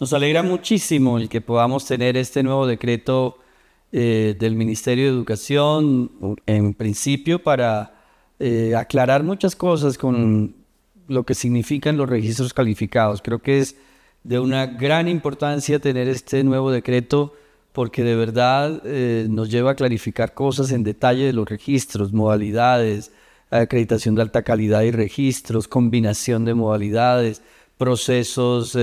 Nos alegra muchísimo el que podamos tener este nuevo decreto eh, del Ministerio de Educación, en principio para eh, aclarar muchas cosas con lo que significan los registros calificados. Creo que es de una gran importancia tener este nuevo decreto porque de verdad eh, nos lleva a clarificar cosas en detalle de los registros, modalidades, acreditación de alta calidad y registros, combinación de modalidades, procesos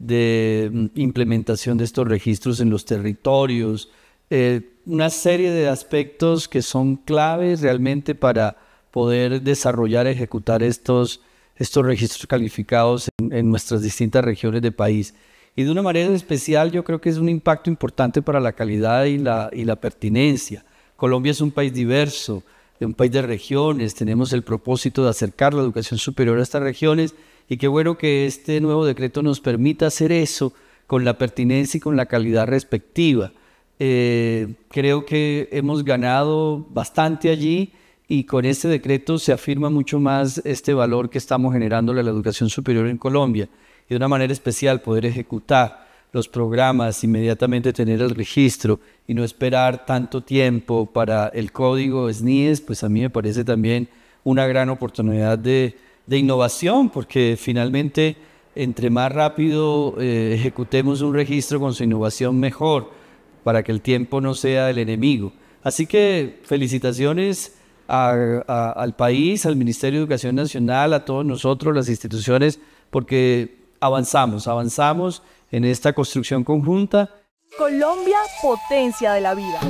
de mm, implementación de estos registros en los territorios, eh, una serie de aspectos que son claves realmente para poder desarrollar, ejecutar estos, estos registros calificados en, nuestras distintas regiones de país. Y de una manera especial yo creo que es un impacto importante para la calidad y la, y la pertinencia. Colombia es un país diverso, un país de regiones, tenemos el propósito de acercar la educación superior a estas regiones y qué bueno que este nuevo decreto nos permita hacer eso con la pertinencia y con la calidad respectiva. Eh, creo que hemos ganado bastante allí y con este decreto se afirma mucho más este valor que estamos generando a la educación superior en Colombia y de una manera especial poder ejecutar los programas, inmediatamente tener el registro y no esperar tanto tiempo para el código SNIES, pues a mí me parece también una gran oportunidad de, innovación, porque finalmente entre más rápido eh, ejecutemos un registro con su innovación, mejor para que el tiempo no sea el enemigo. Así que felicitaciones al país, al Ministerio de Educación Nacional, a todos nosotros, las instituciones, porque avanzamos, avanzamos en esta construcción conjunta. Colombia, potencia de la vida.